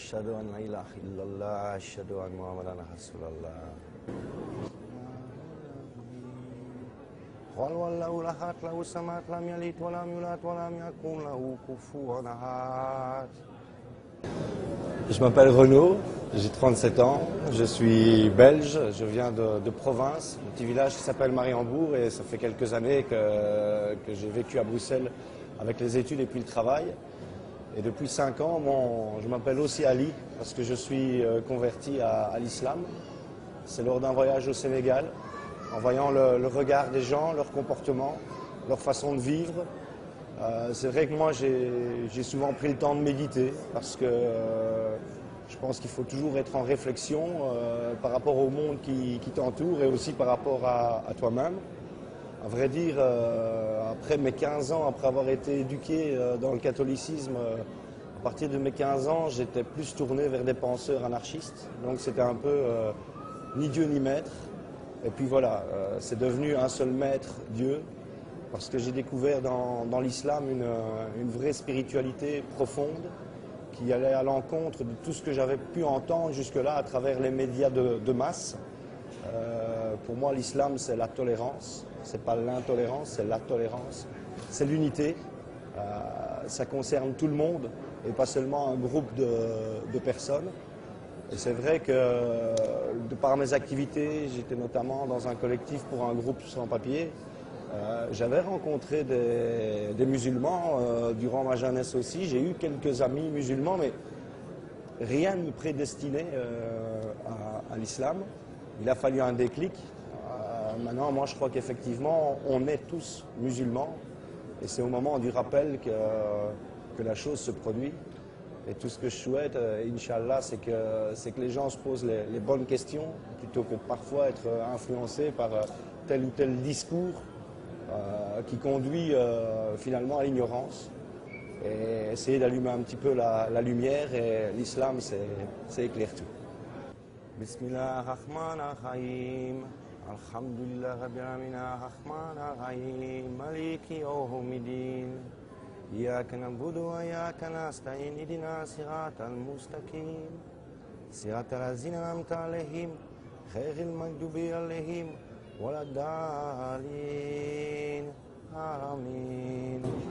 أشهد أن لا إله إلا الله أشهد أن محمدا رسول الله قال والله لحق له السماء لم يلد ولم يولد ولم يكن له كفوا أحد Je m'appelle Renaud, j'ai 37 ans, je suis belge, je viens de, de province, un petit village qui s'appelle Mariembourg et ça fait quelques années que, que j'ai vécu à Bruxelles avec les études et puis le travail. Et depuis 5 ans, je m'appelle aussi Ali parce que je suis euh, converti à, l'islam. C'est lors d'un voyage au Sénégal, en voyant le, regard des gens, leur comportement, leur façon de vivre, euh, c'est vrai que moi j'ai souvent pris le temps de méditer parce que euh, je pense qu'il faut toujours être en réflexion par rapport au monde qui, t'entoure et aussi par rapport à toi-même. À vrai dire, euh, après mes 15 ans, après avoir été éduqué euh, dans le catholicisme, euh, à partir de mes 15 ans, j'étais plus tourné vers des penseurs anarchistes. Donc c'était un peu ni Dieu ni maître. Et puis voilà, c'est devenu un seul maître, Dieu, parce que j'ai découvert dans, l'islam une, vraie spiritualité profonde qui allait à l'encontre de tout ce que j'avais pu entendre jusque-là à travers les médias de, masse. Pour moi, l'islam, c'est la tolérance. C'est pas l'intolérance, c'est la tolérance. C'est l'unité. Euh, ça concerne tout le monde et pas seulement un groupe de, personnes. Et c'est vrai que, de par mes activités, j'étais notamment dans un collectif pour un groupe sans papier. Euh, J'avais rencontré des, musulmans euh, durant ma jeunesse aussi. J'ai eu quelques amis musulmans, mais rien ne prédestinait à l'islam. Il a fallu un déclic. Euh, maintenant, moi, je crois qu'effectivement, on est tous musulmans. Et c'est au moment du rappel que, la chose se produit. Et tout ce que je souhaite, euh, Inch'Allah, c'est que, c'est que les gens se posent les, bonnes questions plutôt que parfois être influencés par euh, tel ou tel discours euh, qui conduit euh, finalement à l'ignorance. Et essayer d'allumer un petit peu la, lumière et l'islam, c'est éclaire tout. بسم الله الرحمن الرحيم. الحمد لله رب العالمين. الرحمن الرحيم. مالك يوم الدين. إياك نعبد وإياك نستعين. اهدنا صراط المستقيم. صراط الذين أنعمت عليهم. غير المغضوب عليهم ولا الضالين. آمين.